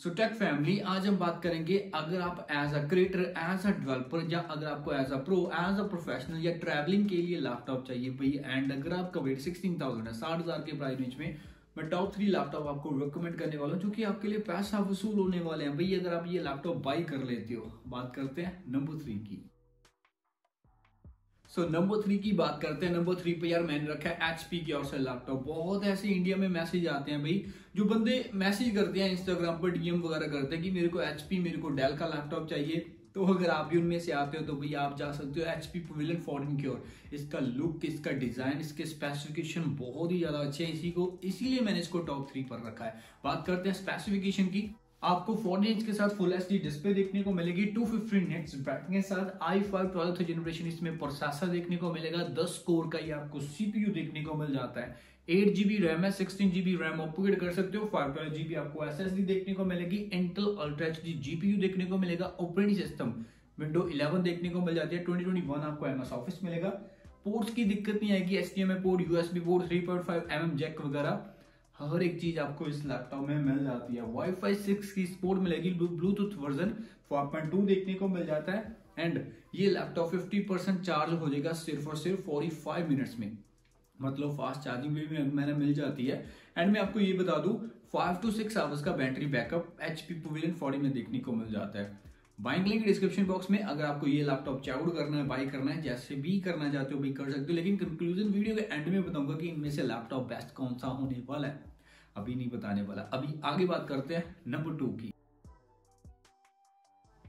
So take family आज हम बात करेंगे अगर आप as a creator as a developer या अगर आपको as a pro as a professional या ट्रैवलिंग के लिए लैपटॉप चाहिए भाई। एंड अगर आपका वेट सिक्सटीन थाउज़ेंड है, साठ हज़ार के प्राइस रेंज में, मैं टॉप थ्री लैपटॉप आपको रिकमेंड करने वाला हूँ, जो कि आपके लिए पैसा वसूल होने वाले हैं। भाई, अगर आप ये लैपटॉप बाई कर लेते हो, बात करते हैं नंबर थ्री की। सो नंबर थ्री की बात करते हैं। नंबर थ्री पे यार मैंने रखा है एचपी की से लैपटॉप बहुत ऐसे इंडिया में मैसेज आते हैं भाई, जो बंदे मैसेज करते हैं इंस्टाग्राम पर डीएम वगैरह करते हैं कि मेरे को एचपी मेरे को डेल का लैपटॉप चाहिए। तो अगर आप भी उनमें से आते हो तो भाई आप जा सकते हो एचपी पवेलियन फोर्टीन की ओर। इसका लुक इसका डिज़ाइन इसके स्पेसिफिकेशन बहुत ही ज़्यादा अच्छे हैं। इसी को, इसीलिए मैंने इसको टॉप थ्री पर रखा है। बात करते हैं स्पेसिफिकेशन की। आपको 14 इंच के साथ फुल एच डिस्प्ले देखने को मिलेगी 250 फिफ्टी नेट्स के साथ आई फाइव ट्वेल्थ जनरेशन इसमें प्रोसेसर देखने को मिलेगा 10 कोर का ये आपको सीपीयू देखने को मिल जाता है। एट जीबी रैम है सिक्सटीन जीबी रैम अपग्रेड कर सकते हो फाइव ट्वेल्व जीबी आपको एस देखने को मिलेगी इंटेल अल्ट्रा एच जीपीयू देखने को मिलेगा ऑपरेटिंग सिस्टम विंडो 11 देखने को मिल जाती है 2021 आपको एमएस ऑफ़िस मिलेगा। पोर्ट्स की दिक्कत नहीं आएगी S port USB port 3.5 mm jack वगैरह। हर एक चीज़ आपको इस लैपटॉप में मिल जाती है। वाईफाई सिक्स की सपोर्ट मिलेगी ब्लूटूथ वर्जन 4.2 देखने को मिल जाता है। एंड ये लैपटॉप 50 परसेंट चार्ज हो जाएगा सिर्फ़ और सिर्फ़ 45 मिनट्स में। मतलब फास्ट चार्जिंग भी मैंने मिल जाती है। एंड मैं आपको ये बता दूँ फाइव टू सिक्स आवर्स का battery backup HP P forty फोर्टी में देखने को मिल जाता है। बाइंग लिंक डिस्क्रिप्शन बॉक्स में अगर आपको ये लैपटॉप चाउड करना है बाई करना है, जैसे भी करना चाहते हो भी कर सकते हो, लेकिन कंक्लूजन वीडियो के एंड में बताऊँगा कि इनमें से लैपटॉप बेस्ट कौन सा होने वाला है। अभी नहीं बताने वाला। अभी आगे बात करते हैं नंबर टू की।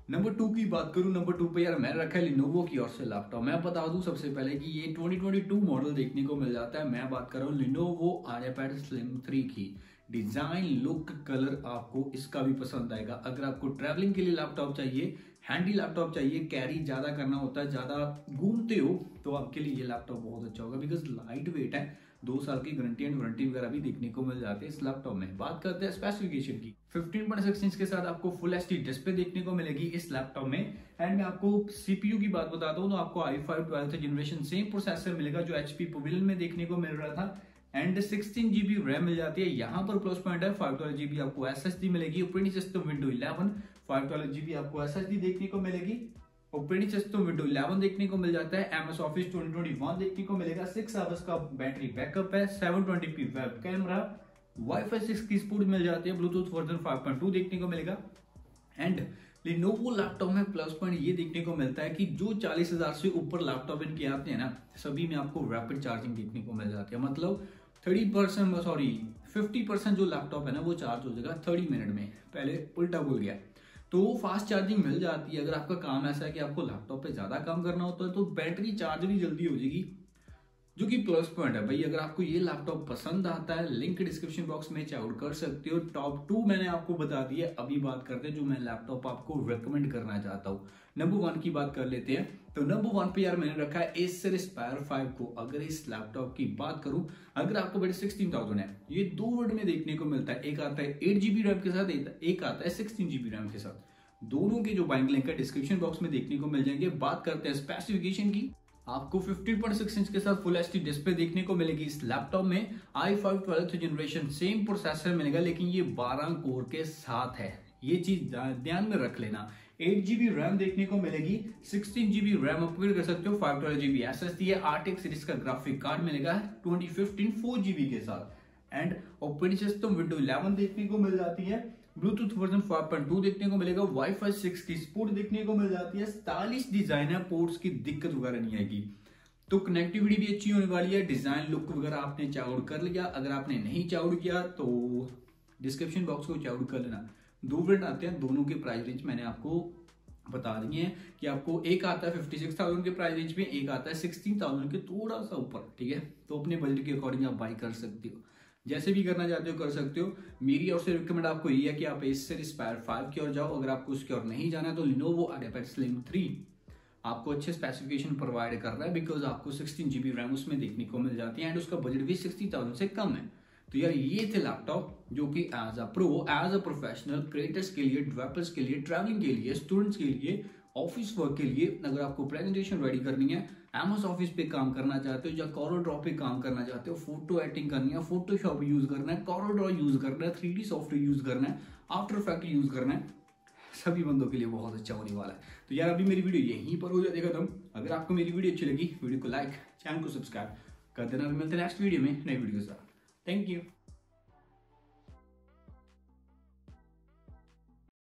नंबर टू की बात करूँ नंबर टू पे यार मैंने रखा है लिनोवो की ओर से लैपटॉप मैं बता दूँ सबसे पहले कि ये 2022 मॉडल देखने को मिल जाता है। मैं बात कर रहा हूँ लिनोवो आईपैड स्लिम थ्री की। डिज़ाइन, लुक, कलर आपको इसका भी पसंद आएगा। अगर आपको ट्रैवलिंग के लिए लैपटॉप चाहिए हैंडी लैपटॉप चाहिए कैरी ज़्यादा करना होता है, ज़्यादा घूमते हो तो आपके लिए ये लैपटॉप बहुत अच्छा होगा बिकॉज़ लाइट वेट है। दो साल की गारंटी एंड वारंटी वगैरह भी देखने को मिल जाती है इस लैपटॉप में। बात करते हैं स्पेसिफिकेशन की। 15.6 इंच के साथ आपको फुल एच डिस्प्ले देखने को मिलेगी इस लैपटॉप में। एंड मैं आपको सीपीयू की बात बताता हूँ तो आपको i five twelfth generation same processor मिलेगा जो एचपी पवेलियन में देखने को मिल रहा था। एंड सिक्सटीन जीबी रैम मिल जाती है। यहाँ पर प्लस पॉइंट है फाइव ट्वेल्व जीबी आपको एसएसडी मिलेगी। Operating system window eleven five twelve GB आपको एसएसडी देखने को मिलेगी। ऑपरेटिंग सिस्टम विंडो 11 देखने को मिल जाता है। एमएस ऑफ़िस 2021 देखने को मिलेगा। सिक्स आवर्स का बैटरी बैकअप है। 720p web camera WiFi six की स्पीड मिल जाती है। ब्लूटूथ वर्जन 5.2 देखने को मिलेगा। एंड लिनोवो लैपटॉप में प्लस पॉइंट ये देखने को मिलता है कि जो चालीस हज़ार से ऊपर लैपटॉप इनके आते हैं ना, सभी में आपको रैपिड चार्जिंग देखने को मिल जाती है। मतलब thirty percent sorry fifty percent जो लैपटॉप है ना, वो चार्ज हो जाएगा थर्टी मिनट में। पहले उल्टा बोल गया। तो फास्ट चार्जिंग मिल जाती है। अगर आपका काम ऐसा है कि आपको लैपटॉप पे ज़्यादा काम करना होता है तो बैटरी चार्ज भी जल्दी हो जाएगी। जो कि प्लस पॉइंट है। भाई, अगर आपको ये लैपटॉप पसंद आता है लिंक डिस्क्रिप्शन बॉक्स में चेकआउट कर सकते हो। टॉप टू मैंने आपको बता दिया अभी बात करते हैं जो मैं लैपटॉप आपको रिकमेंड करना चाहता हूँ। नंबर वन की बात कर लेते हैं। तो नंबर वन पे यार मैंने रखा है एसर स्पायर फाइव को। अगर इस लैपटॉप की बात करूँ, अगर आपको बड़े सिक्सटीन थाउज़ेंड है, ये दो वर्ड में देखने को मिलता है। एक आता है एट जीबी रैम के साथ, एक आता है सिक्सटीन जीबी रैम के साथ। दोनों के जो बाइंग लिंक है डिस्क्रिप्शन बॉक्स में देखने को मिल जाएँगे। बात करते हैं स्पेसिफिकेशन की। आपको 15.6 इंच के साथ फुल एच डिस्प्ले देखने को मिलेगी इस लैपटॉप में। I five twelfth generation same processor मिलेगा, लेकिन ये 12 कोर के साथ है। ये चीज़ ध्यान में रख लेना। एट जीबी रैम देखने को मिलेगी सिक्सटीन जीबी रैम अपग्रेड कर सकते हो five twelve GB S S D R tech series का ग्राफिक कार्ड मिलेगा ट्वेंटी फिफ्टीन फोर जीबी के साथ। And operating system window eleven देखने को मिल जाती है। ब्लूटूथ वर्जन 5.2 देखने को मिलेगा वाईफाई 6 की स्पोर्ट देखने को मिल जाती है, स्टाइलिश डिज़ाइन है, पोर्ट्स की दिक्कत वगैरह नहीं आएगी। तो कनेक्टिविटी भी अच्छी होने वाली है डिज़ाइन लुक वगैरह आपने चाउड कर लिया, अगर आपने नहीं चाउड किया तो डिस्क्रिप्शन बॉक्स को चाउड कर लेना। दो फ्रेंड आते हैं, दोनों के प्राइस रेंज मैंने आपको बता दिए हैं कि आपको एक आता है फिफ्टी सिक्स थाउज़ेंड के प्राइस रेंज में, एक आता है सिक्सटीन थाउज़ेंड के थोड़ा सा ऊपर, ठीक है? तो अपने बजट के अकॉर्डिंग आप बाई कर सकते हो। जैसे भी करना चाहते हो, कर सकते हो। मेरी और से रिकमेंड आपको ये है कि आप इससे स्पायर फाइव की ओर जाओ। अगर आपको उसकी ओर नहीं जाना है तो लिनोवो अडेपेड स्लिम थ्री आपको अच्छे स्पेसिफिकेशन प्रोवाइड कर रहा है बिकॉज़ आपको सिक्सटीन जीबी रैम उसमें देखने को मिल जाती है एंड उसका बजट भी सिक्सटी थाउज़ेंड से कम है। तो यार ये थे लैपटॉप जो कि as a pro as a professional creators के लिए डेवलपर्स के लिए ट्रैवलिंग के लिए स्टूडेंट्स के लिए ऑफ़िस वर्क के लिए अगर आपको प्रेजेंटेशन रेडी करनी है एमएस ऑफ़िस पे काम करना चाहते हो या कॉरो ड्रॉ पे काम करना चाहते हो फ़ोटो एडिटिंग करनी है फोटोशॉप यूज़ करना है कॉरो ड्रॉ यूज़ करना है थ्री सॉफ्टवेयर यूज़ करना है आफ्टर इफ़ेक्ट यूज़ करना है, सभी बंदों के लिए बहुत अच्छा होने वाला है। तो यार अभी मेरी वीडियो यहीं पर हो जाएगा खत्म। अगर आपको मेरी वीडियो अच्छी लगी वीडियो को लाइक चैनल को सब्सक्राइब कर देना। मिलते हैं नेक्स्ट वीडियो में, नई वीडियो के साथ। Thank you